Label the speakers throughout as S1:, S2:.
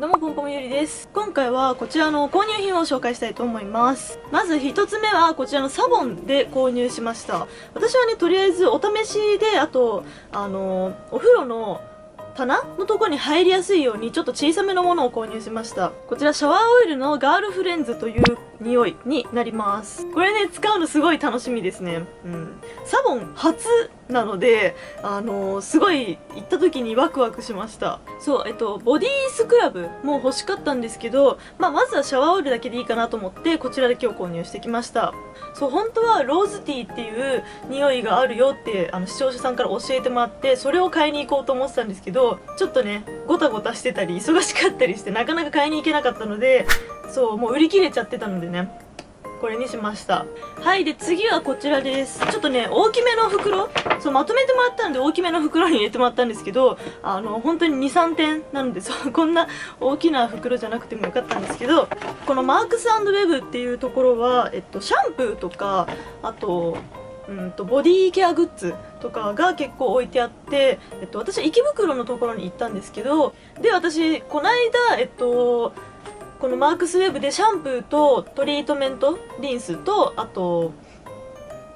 S1: どうもポンポンゆりです。今回はこちらの購入品を紹介したいと思います。まず一つ目はこちらのサボンで購入しました。私はねとりあえずお試しであとあのお風呂の棚のとこに入りやすいようにちょっと小さめのものを購入しました。こちらシャワーオイルのガールフレンズという匂いになります。これね使うのすごい楽しみですね。うん。サボン初なのであのー、すごい行った時にワクワクしました。そうえっとボディースクラブも欲しかったんですけど、まあ、まずはシャワーオイルだけでいいかなと思ってこちらで今日購入してきました。そう本当はローズティーっていう匂いがあるよってあの視聴者さんから教えてもらってそれを買いに行こうと思ってたんですけどちょっとねごたごたしてたり忙しかったりしてなかなか買いに行けなかったのでそうもう売り切れちゃってたのでねこれにしました。はいで次はこちらです。ちょっとね大きめの袋そうまとめてもらったんで大きめの袋に入れてもらったんですけどあの本当に23点なのでそうこんな大きな袋じゃなくてもよかったんですけどこのマークスウェブっていうところは、えっと、シャンプーとかあとうんとボディケアグッズとかが結構置いてあって、えっと、私池袋のところに行ったんですけどで私この間えっとこのマークスウェブでシャンプーとトリートメントリンスとあと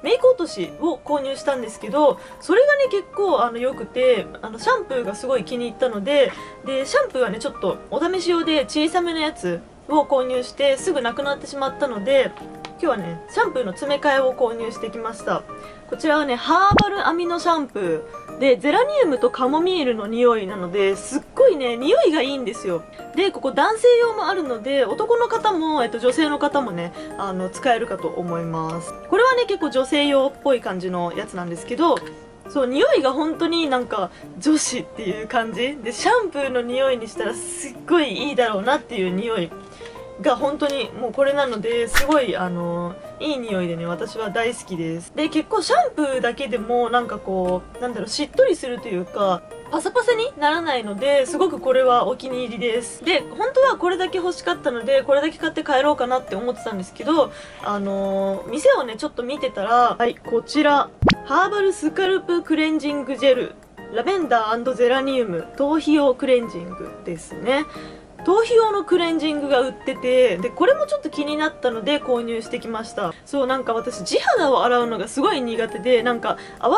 S1: メイク落としを購入したんですけどそれがね結構あの良くてあのシャンプーがすごい気に入ったのででシャンプーはねちょっとお試し用で小さめのやつを購入してすぐなくなってしまったので今日はねシャンプーの詰め替えを購入してきました。こちらはねハーバルアミノシャンプーでゼラニウムとカモミールの匂いなのですっごいね匂いがいいんですよ。でここ男性用もあるので男の方も、えっと、女性の方もねあの使えるかと思います。これはね結構女性用っぽい感じのやつなんですけどそう匂いが本当になんか女子っていう感じ。でシャンプーの匂いにしたらすっごいいいだろうなっていう匂い。が本当にもうこれなのですごいあのいい匂いでね私は大好きです。で結構シャンプーだけでもなんかこうなんだろうしっとりするというかパサパサにならないのですごくこれはお気に入りです。で本当はこれだけ欲しかったのでこれだけ買って帰ろうかなって思ってたんですけどあのー、店をねちょっと見てたらはいこちら。ハーバルスカルプクレンジングジェル。ラベンダーゼラニウム。頭皮用クレンジングですね。頭皮用のクレンジングが売っててでこれもちょっと気になったので購入してきました。そうなんか私地肌を洗うのがすごい苦手でなんか泡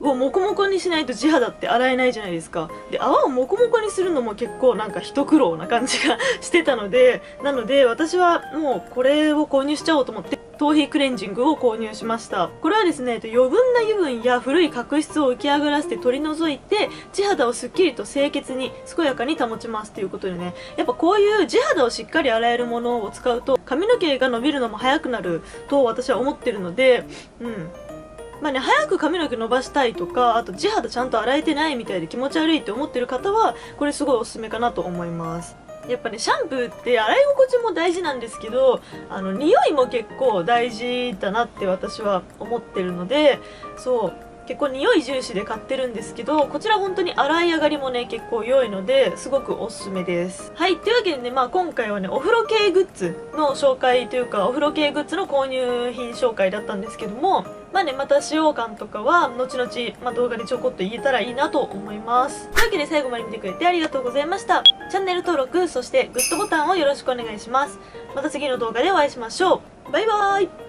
S1: をモコモコにしないと地肌って洗えないじゃないですか。で泡をモコモコにするのも結構なんか一苦労な感じが してたのでなので私はもうこれを購入しちゃおうと思って頭皮クレンジングを購入しました。これはですね余分な油分や古い角質を浮き上がらせて取り除いて地肌をすっきりと清潔に健やかに保ちますということでね。やっぱこういう地肌をしっかり洗えるものを使うと髪の毛が伸びるのも早くなると私は思ってるのでうん。まあね、早く髪の毛伸ばしたいとか、あと地肌ちゃんと洗えてないみたいで気持ち悪いって思ってる方は、これすごいおすすめかなと思います。やっぱねシャンプーって洗い心地も大事なんですけどあの匂いも結構大事だなって私は思ってるのでそう結構匂い重視で買ってるんですけどこちら本当に洗い上がりもね結構良いのですごくおすすめです。はいというわけでねまあ今回はねお風呂系グッズの紹介というかお風呂系グッズの購入品紹介だったんですけどもまあねまた使用感とかは後々、まあ、動画でちょこっと言えたらいいなと思います。というわけで最後まで見てくれてありがとうございました。チャンネル登録そしてグッドボタンをよろしくお願いします。また次の動画でお会いしましょう。バイバーイ。